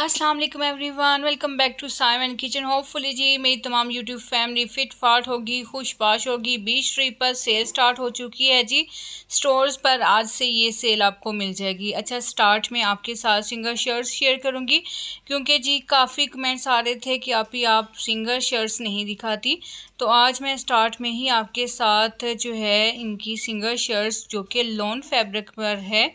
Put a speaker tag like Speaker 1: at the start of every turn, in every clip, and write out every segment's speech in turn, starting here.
Speaker 1: अस्सलाम वालेकुम everyone welcome back to Simon kitchen hopefully जी, मेरी तमाम यूट्यूब फैमिली फिट फाट होगी, खुशबाश होगी. बीच ट्री पर सेल स्टार्ट हो चुकी है जी. स्टोर्स पर आज से ये सेल आपको मिल जाएगी. अच्छा स्टार्ट में आपके साथ सिंगर शर्ट्स शेयर करूँगी, क्योंकि जी, काफ़ी कमेंट्स आ रहे थे कि आप ही आप सिंगर शर्ट्स नहीं दिखाती. तो आज मैं स्टार्ट में ही आपके साथ जो है, इनकी सिंगर शर्ट्स जो कि लॉन फैब्रिक पर है,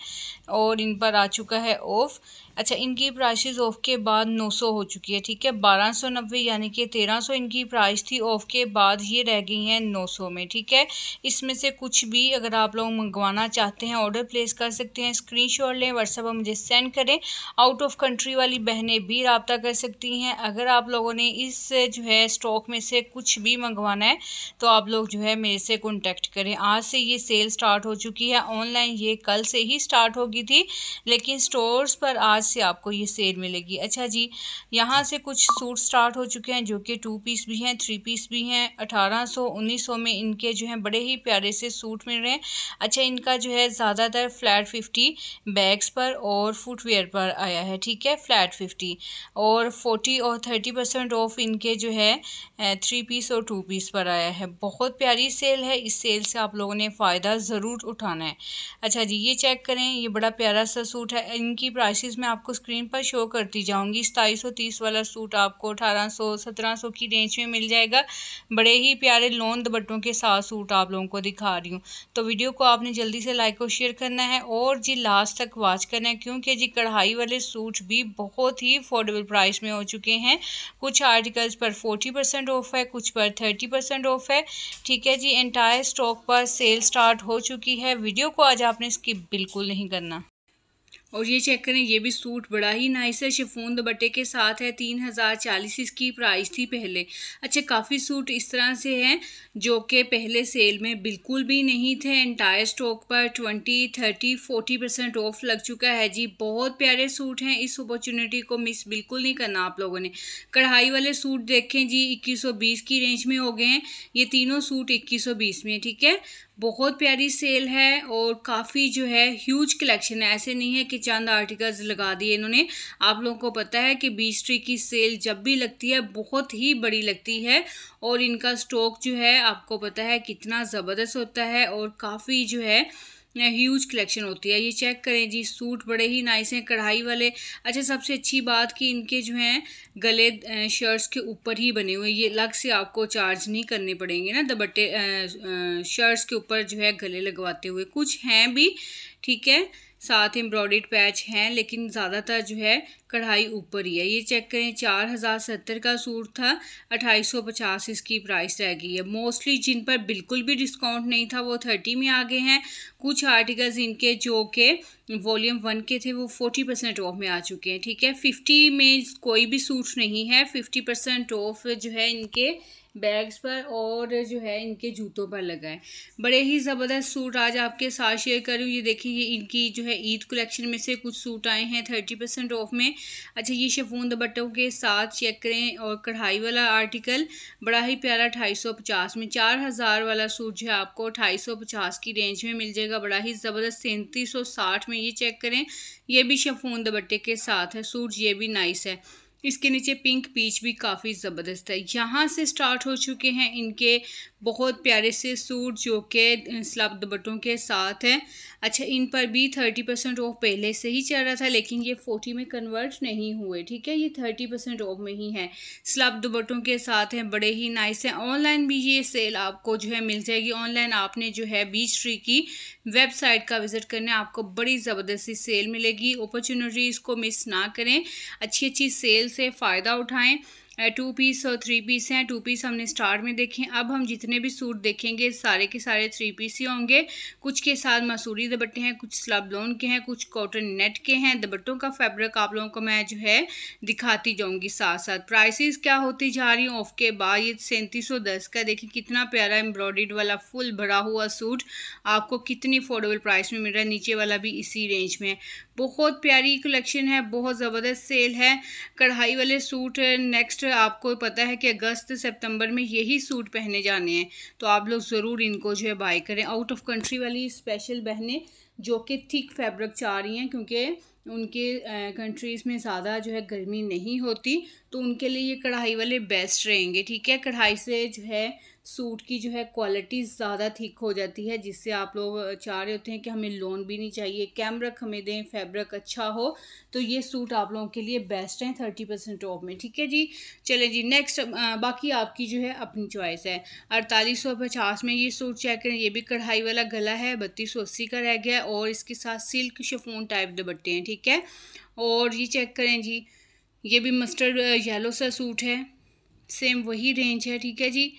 Speaker 1: और इन पर आ चुका है ऑफ़ अच्छा इनकी प्राइसेस ऑफ़ के बाद 900 हो चुकी है, ठीक है? बारह सौ नब्बे यानी कि तेरह सौ इनकी प्राइस थी ऑफ़ के बाद ये रह गई हैं 900 में, ठीक है? इसमें से कुछ भी अगर आप लोग मंगवाना चाहते हैं ऑर्डर प्लेस कर सकते हैं स्क्रीनशॉट लें व्हाट्सएप पर मुझे सेंड करें आउट ऑफ़ कंट्री वाली बहनें भी रबता कर सकती हैं। अगर आप लोगों ने इस, जो है स्टॉक में से कुछ भी मंगवाना है तो आप लोग जो है, मेरे से कॉन्टेक्ट करें। आज से ये सेल स्टार्ट हो चुकी है ऑनलाइन ये कल से ही स्टार्ट होगी थी, लेकिन स्टोर्स पर आज से आपको ये सेल मिलेगी। अच्छा जी, यहाँ से कुछ सूट स्टार्ट हो चुके हैं जो कि टू पीस भी हैं थ्री पीस भी हैं। अठारह सौ, उन्नीस सौ में इनके जो हैं बड़े ही प्यारे से सूट मिल रहे हैं। अच्छा इनका जो है ज़्यादातर फ्लैट फिफ्टी बैग्स पर और फुटवेयर पर आया है, ठीक है? फ्लैट फिफ्टी और फोर्टी और थर्टी परसेंट ऑफ़ इनके जो है थ्री पीस और टू पीस पर आया है। बहुत प्यारी सेल है, इस सेल से आप लोगों ने फ़ायदा ज़रूर उठाना है। अच्छा जी, ये चेक करें, ये बड़ा प्यारा सा सूट है। इनकी प्राइसेस मैं आपको स्क्रीन पर शो करती जाऊँगी। सताईस सौ तीस वाला सूट आपको अठारह सौ, सत्रह सौ की रेंज में मिल जाएगा। बड़े ही प्यारे लोन दुपट्टों के साथ सूट आप लोगों को दिखा रही हूँ। तो वीडियो को आपने जल्दी से लाइक और शेयर करना है और जी लास्ट तक वॉच करना है, क्योंकि जी कढ़ाई वाले सूट भी बहुत ही अफोर्डेबल प्राइस में हो चुके हैं। कुछ आर्टिकल्स पर फोर्टी परसेंट ऑफ़ है, कुछ पर थर्टी परसेंट ऑफ़ है। ठीक है जी एंटायर स्टॉक पर सेल स्टार्ट हो चुकी है। वीडियो को आज आपने स्किप बिल्कुल नहीं करना। और ये चेक करें, ये भी सूट बड़ा ही नाइस है शिफोन दुबट्टे के साथ है, तीन हज़ार चालीस इसकी प्राइस थी पहले। अच्छा काफ़ी सूट इस तरह से हैं, जो कि पहले सेल में बिल्कुल भी नहीं थे एंटायर स्टॉक पर twenty thirty forty percent off लग चुका है। जी, बहुत प्यारे सूट हैं, इस अपॉर्चुनिटी को मिस बिल्कुल नहीं करना आप लोगों ने। कढ़ाई वाले सूट देखें, जी, इक्कीस सौ बीस की रेंज में हो गए हैं, ये तीनों सूट इक्कीस सौ बीस में ठीक है? बहुत प्यारी सेल है और काफ़ी जो है ह्यूज कलेक्शन है। ऐसे नहीं है कि चंद आर्टिकल्स लगा दिए इन्होंने। आप लोगों को पता है कि बीस्ट्री की सेल जब भी लगती है, बहुत ही बड़ी लगती है और इनका स्टॉक जो है, आपको पता है कितना ज़बरदस्त होता है और काफ़ी जो है ह्यूज कलेक्शन होती है। ये चेक करें जी सूट बड़े ही नाइस हैं, कढ़ाई वाले। अच्छा सबसे अच्छी बात कि इनके जो हैं, गले शर्ट्स के ऊपर ही बने हुए ये अलग से आपको चार्ज नहीं करने पड़ेंगे ना दबट्टे शर्ट्स के ऊपर जो है गले लगवाते हुए। कुछ हैं भी, ठीक है साथ एम्ब्रॉयड पैच हैं, लेकिन ज़्यादातर जो है कढ़ाई ऊपर ही है। ये चेक करें, चार हज़ार सत्तर का सूट था, अट्ठाईस सौ पचास इसकी प्राइस रह गई है। मोस्टली जिन पर बिल्कुल भी डिस्काउंट नहीं था, वो थर्टी में आ गए हैं। कुछ आर्टिकल्स इनके जो के वॉल्यूम वन के थे, वो फोर्टी परसेंट ऑफ़ में आ चुके हैं, ठीक है? फिफ्टी में कोई भी सूट नहीं है फिफ्टी परसेंट ऑफ़ जो है इनके बैग्स पर और जो है इनके जूतों पर लगा है बड़े ही ज़बरदस्त सूट आज आपके साथ शेयर करूँ ये देखिए, ये इनकी जो है ईद कलेक्शन में से कुछ सूट आए हैं थर्टी परसेंट ऑफ़ में। अच्छा ये शफून दुपट्टों के साथ चेक करें और कढ़ाई वाला आर्टिकल, बड़ा ही प्यारा अठाई सौ पचास में। चार हज़ार वाला सूट जो है आपको अठाई सौ पचास की रेंज में मिल जाएगा। बड़ा ही ज़बरदस्त सैंतीस सौ साठ में ये चेक करें। ये भी शफून दुपट्टे के साथ है, सूट ये भी नाइस है। इसके नीचे पिंक पीच भी काफ़ी ज़बरदस्त है। यहाँ से स्टार्ट हो चुके हैं इनके बहुत प्यारे से सूट जो कि स्लब दुबट्टों के साथ हैं। अच्छा इन पर भी थर्टी परसेंट ऑफ़ पहले से ही चल रहा था, लेकिन ये फोर्टी में कन्वर्ट नहीं हुए, ठीक है? ये थर्टी परसेंट ऑफ़ में ही है। स्लब दुबट्टों के साथ हैं, बड़े ही नाइस हैं। ऑनलाइन भी ये सेल आपको जो है मिल जाएगी। ऑनलाइन आपने जो है बीच ट्री की वेबसाइट का विज़िट करने आपको बड़ी ज़बरदस्ती सेल मिलेगी। अपॉर्चुनिटीज़ को मिस ना करें। अच्छी अच्छी सेल से फ़ायदा उठाएँ। टू पीस और थ्री पीस हैं टू पीस हमने स्टार्ट में देखे अब हम जितने भी सूट देखेंगे, सारे के सारे थ्री पीस ही होंगे। कुछ के साथ मसूरी दुबट्टे हैं, कुछ स्लब लोन के हैं, कुछ कॉटन नेट के हैं। दुबट्टों का फैब्रिक आप लोगों को मैं जो है दिखाती जाऊँगी साथ साथ प्राइसेस क्या होती जा रही हूँ? ऑफ़ के बाद ये सैंतीस का देखिए कितना प्यारा एम्ब्रॉयड वाला फुल भरा हुआ सूट आपको कितनी अफोर्डेबल प्राइस में मिल रहा है? नीचे वाला भी इसी रेंज में बहुत प्यारी कलेक्शन है, बहुत ज़बरदस्त सेल है। कढ़ाई वाले सूट नेक्स्ट आपको पता है कि अगस्त सितंबर में यही सूट पहने जाने हैं तो आप लोग ज़रूर इनको जो है बाई करें। आउट ऑफ़ कंट्री वाली स्पेशल बहनें, जो कि थिक फैब्रिक चाह रही हैं, क्योंकि उनके कंट्रीज़ में ज़्यादा जो है गर्मी नहीं होती तो उनके लिए ये कढ़ाई वाले बेस्ट रहेंगे, ठीक है? कढ़ाई से जो है सूट की जो है क्वालिटी ज़्यादा थिक हो जाती है, जिससे आप लोग चाह रहे होते हैं कि हमें लोन भी नहीं चाहिए कैमरक हमें दें फैब्रिक अच्छा हो तो ये सूट आप लोगों के लिए बेस्ट हैं थर्टी परसेंट ऑफ़ में। ठीक है जी? चलें जी नेक्स्ट बाकी आपकी जो है अपनी चॉइस है। अड़तालीस सौ पचास में ये सूट चेक करें, ये भी कढ़ाई वाला गला है, बत्तीस सौ अस्सी का रह गया, और इसके साथ सिल्क शफोन टाइप दुपट्टे हैं, ठीक है? और ये चेक करें जी, ये भी मस्टर्ड येलो सा सूट है सेम वही रेंज है, ठीक है जी?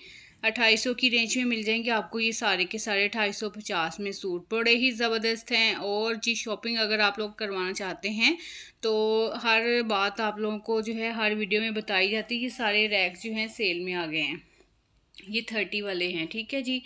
Speaker 1: अट्ठाईस सौ की रेंज में मिल जाएँगे आपको ये सारे के सारे अट्ठाईस सौ पचास में सूट। बड़े ही ज़बरदस्त हैं और जी शॉपिंग अगर आप लोग करवाना चाहते हैं तो हर बात आप लोगों को जो है, हर वीडियो में बताई जाती है ये सारे रैक्स जो हैं सेल में आ गए हैं। ये थर्टी वाले हैं, ठीक है जी?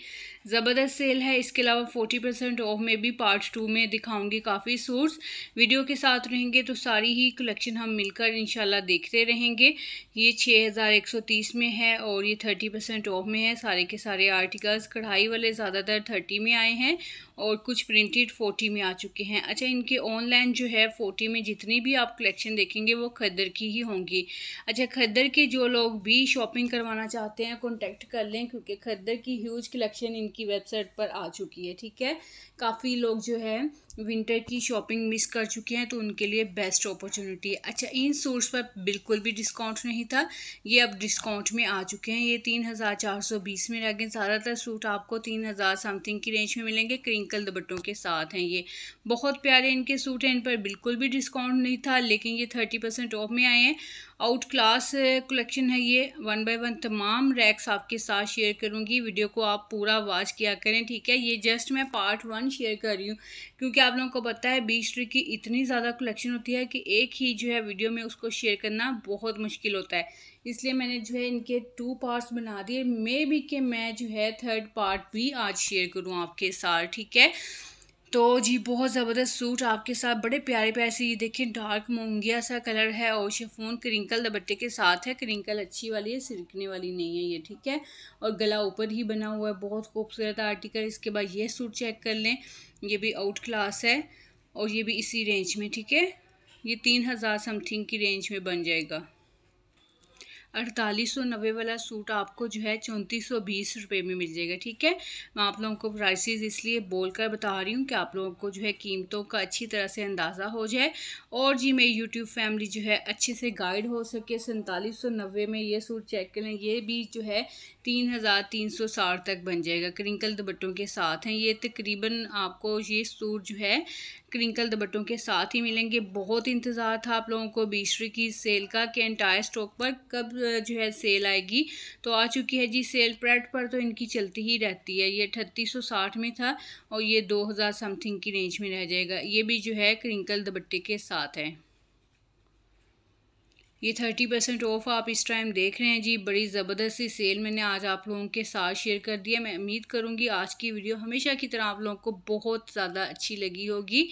Speaker 1: ज़बरदस्त सेल है, इसके अलावा फोर्टी परसेंट ऑफ़ में भी पार्ट टू में दिखाऊँगी काफ़ी सूट्स वीडियो के साथ रहेंगे तो सारी ही कलेक्शन हम मिलकर इंशाल्लाह देखते रहेंगे। ये छः हज़ार एक सौ तीस में है और ये थर्टी परसेंट ऑफ़ में है। सारे के सारे आर्टिकल्स कढ़ाई वाले ज़्यादातर थर्टी में आए हैं और कुछ प्रिंटेड फोर्टी में आ चुके हैं। अच्छा इनके ऑनलाइन जो है फोर्टी में जितनी भी आप कलेक्शन देखेंगे वो खद्दर की ही होंगी। अच्छा खद्दर के जो लोग भी शॉपिंग करवाना चाहते हैं कॉन्टेक्ट कर लें, क्योंकि खद्दर की ह्यूज कलेक्शन इनकी वेबसाइट पर आ चुकी है, ठीक है? काफ़ी लोग जो है विंटर की शॉपिंग मिस कर चुके हैं तो उनके लिए बेस्ट अपॉर्चुनिटी है। अच्छा इन सूट्स पर बिल्कुल भी डिस्काउंट नहीं था, ये अब डिस्काउंट में आ चुके हैं। ये तीन हज़ार चार सौ बीस में लगे ज़्यादातर सूट आपको तीन हज़ार समथिंग की रेंज में मिलेंगे क्रिंकल दुबट्टों के साथ हैं ये। बहुत प्यारे इनके सूट हैं, इन पर बिल्कुल भी डिस्काउंट नहीं था, लेकिन ये थर्टी परसेंट ऑफ़ में आए हैं। आउट क्लास कलेक्शन है ये। वन बाय वन तमाम रैक्स आपके साथ शेयर करूँगी। वीडियो को आप पूरा वॉच किया करें, ठीक है? ये जस्ट मैं पार्ट वन शेयर कर रही हूँ, क्योंकि आप लोगों को पता है बीस ट्री की इतनी ज़्यादा कलेक्शन होती है कि एक ही जो है वीडियो में उसको शेयर करना बहुत मुश्किल होता है। इसलिए मैंने जो है इनके टू पार्ट्स बना दिए। मे भी कि मैं जो है थर्ड पार्ट भी आज शेयर करूँ आपके साथ, ठीक है? तो जी, बहुत ज़बरदस्त सूट आपके साथ, बड़े प्यारे प्यारे से ये देखें डार्क मूंगिया सा कलर है और शेफोन क्रिंकल दुपट्टे के साथ है। क्रिंकल अच्छी वाली है, सिरकने वाली नहीं है ये, ठीक है? और गला ऊपर ही बना हुआ है, बहुत खूबसूरत आर्टिकल इसके बाद ये सूट चेक कर लें, ये भी आउट क्लास है और ये भी इसी रेंज में, ठीक है? ये तीन हज़ार समथिंग की रेंज में बन जाएगा। अड़तालीस सौ नब्बे वाला सूट आपको जो है चौंतीस सौ बीस रुपये में मिल जाएगा, ठीक है? मैं आप लोगों को प्राइसेस इसलिए बोल कर बता रही हूँ कि आप लोगों को जो है कीमतों का अच्छी तरह से अंदाज़ा हो जाए और जी मेरी यूट्यूब फैमिली जो है अच्छे से गाइड हो सके। सैंतालीस सौ नब्बे में ये सूट चेक करें, ये भी जो है तीन हज़ार तीन सौ साठ तक बन जाएगा। क्रिंकल दुबट्टों के साथ हैं। ये तकरीबन आपको ये सूट जो है क्रिंकल दुबट्टों के साथ ही मिलेंगे। बहुत इंतज़ार था आप लोगों को बीसरी की सेल का कि एंटायर स्टॉक पर कब जो है सेल आएगी। तो आ चुकी है जी सेल प्रेड पर तो इनकी चलती ही रहती है। ये अठतीस में था और ये दो हज़ार समथिंग की रेंज में रह जाएगा। ये भी जो है क्रिंकल दुबट्टे के साथ है। ये थर्टी परसेंट ऑफ़ आप इस टाइम देख रहे हैं। जी, बड़ी ज़बरदस्त सी सेल मैंने आज आप लोगों के साथ शेयर कर दिया मैं उम्मीद करूँगी आज की वीडियो हमेशा की तरह आप लोगों को बहुत ज़्यादा अच्छी लगी होगी।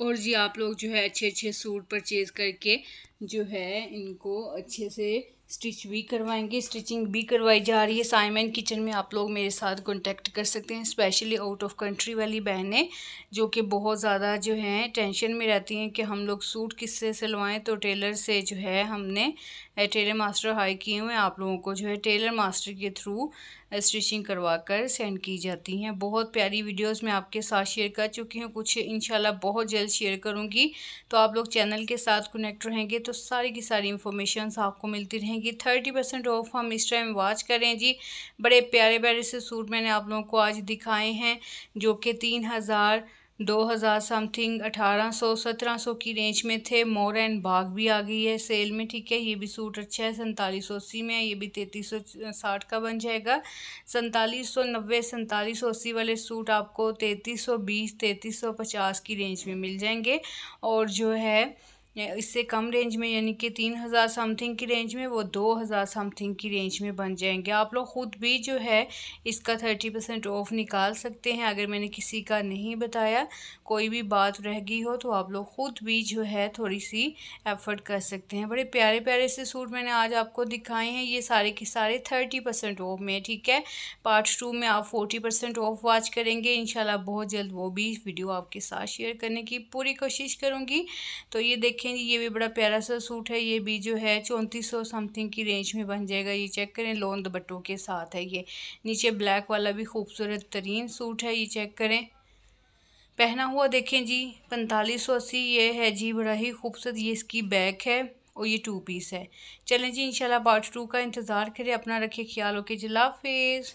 Speaker 1: और जी, आप लोग जो है अच्छे अच्छे सूट परचेज़ करके जो है इनको अच्छे से स्टिच भी करवाएँगे, स्टिचिंग भी करवाई जा रही है। साइमन किचन में आप लोग मेरे साथ कांटेक्ट कर सकते हैं स्पेशली आउट ऑफ़ कंट्री वाली बहनें, जो कि बहुत ज़्यादा जो हैं टेंशन में रहती हैं कि हम लोग सूट किससे सिलवाएँ। तो टेलर से जो है हमने टेलर मास्टर हाई किए हुए हैं, आप लोगों को जो है टेलर मास्टर के थ्रू स्टिचिंग करवा कर सेंड की जाती हैं। बहुत प्यारी वीडियोस मैं आपके साथ शेयर कर चुकी हूँ। कुछ इंशाल्लाह बहुत जल्द शेयर करूँगी। तो आप लोग चैनल के साथ कनेक्ट रहेंगे तो सारी की सारी इन्फॉर्मेशन आपको मिलती रहेंगी। थर्टी परसेंट ऑफ़ हम इस टाइम वॉच करें जी। बड़े प्यारे प्यारे से सूट मैंने आप लोगों को आज दिखाए हैं, जो कि तीन हज़ार दो हज़ार समथिंग, अठारह सौ, सत्रह सौ की रेंज में थे। मोर एंड बाग भी आ गई है सेल में, ठीक है? ये भी सूट अच्छा है। सैंतालीस सौ अस्सी में ये भी तैंतीस सौ साठ का बन जाएगा। सैंतालीस सौ नब्बे, सैंतालीस सौ अस्सी वाले सूट आपको तैंतीस सौ बीस, तैंतीस सौ पचास की रेंज में मिल जाएँगे। और जो है इससे कम रेंज में, यानी कि तीन हज़ार समथिंग की रेंज में, वो दो हज़ार समथिंग की रेंज में बन जाएँगे। आप लोग ख़ुद भी जो है इसका थर्टी परसेंट ऑफ़ निकाल सकते हैं, अगर मैंने किसी का नहीं बताया। कोई भी बात रह गई हो तो आप लोग ख़ुद भी जो है थोड़ी सी एफ़र्ट कर सकते हैं। बड़े प्यारे प्यारे से सूट मैंने आज आपको दिखाए हैं। ये सारे के सारे थर्टी परसेंट ऑफ़ में ठीक है? पार्ट टू में आप फोर्टी परसेंट ऑफ़ वॉच करेंगे। इन बहुत जल्द वो भी वीडियो आपके साथ शेयर करने की पूरी कोशिश करूँगी। तो ये देखें, ये भी बड़ा प्यारा सा सूट है। ये भी जो है चौंतीस समथिंग की रेंज में बन जाएगा। ये चेक करें लोन दुबट्टों के साथ है ये। नीचे ब्लैक वाला भी खूबसूरत तरीन सूट है, ये चेक करें। पहना हुआ देखें जी, पैंतालीस सौ अस्सी ये है जी, बड़ा ही खूबसूरत ये इसकी बैक है और ये टू पीस है। चलें जी, इंशाल्लाह पार्ट टू का इंतज़ार करें, अपना रखिए ख्याल ओके जिला फ़ेज़।